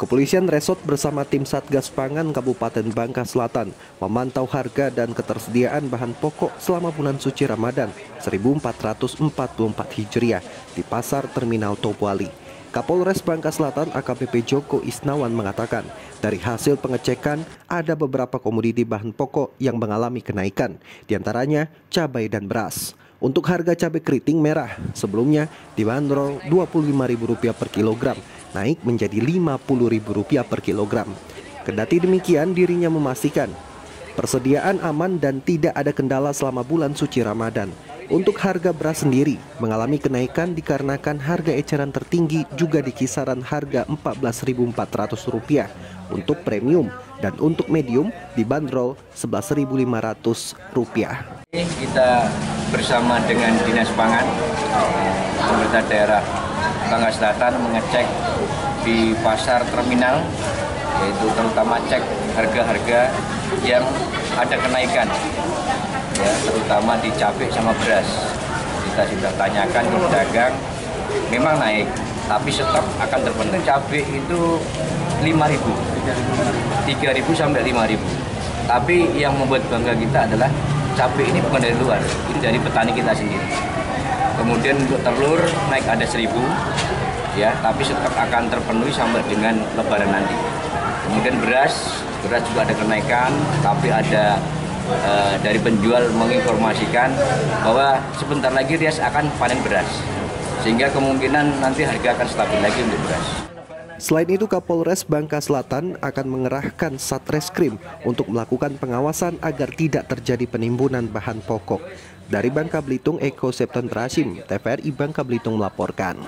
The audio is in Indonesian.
Kepolisian Resort bersama tim Satgas Pangan Kabupaten Bangka Selatan memantau harga dan ketersediaan bahan pokok selama bulan suci Ramadan 1444 Hijriah di Pasar Terminal Tobuali. Kapolres Bangka Selatan AKBP Joko Isnawan mengatakan, dari hasil pengecekan ada beberapa komoditi bahan pokok yang mengalami kenaikan, di antaranya cabai dan beras. Untuk harga cabai keriting merah sebelumnya dibanderol Rp25.000 per kilogram naik menjadi Rp50.000 per kilogram. Kendati demikian, dirinya memastikan persediaan aman dan tidak ada kendala selama bulan suci Ramadan. Untuk harga beras sendiri mengalami kenaikan dikarenakan harga eceran tertinggi juga di kisaran harga Rp14.400 untuk premium dan untuk medium dibanderol Rp11.500. Kita bersama dengan Dinas Pangan, pemerintah daerah Bangka Selatan mengecek di pasar terminal yaitu terutama cek harga-harga yang ada kenaikan. Ya terutama di cabai sama beras. Kita sudah tanyakan ke pedagang memang naik tapi stok akan terpenuhi cabai itu 5.000 3.000 sampai 5.000 tapi yang membuat bangga kita adalah cabai ini bukan dari luar ini dari petani kita sendiri Kemudian untuk telur naik ada seribu, ya, tapi stok akan terpenuhi sampai dengan Lebaran nanti. Kemudian beras, beras juga ada kenaikan, tapi ada e, dari penjual menginformasikan bahwa sebentar lagi Rias akan panen beras, sehingga kemungkinan nanti harga akan stabil lagi untuk beras. Selain itu, Kapolres Bangka Selatan akan mengerahkan Satreskrim untuk melakukan pengawasan agar tidak terjadi penimbunan bahan pokok. Dari Bangka Belitung, Eko Septon Trasim, TVRI Bangka Belitung melaporkan.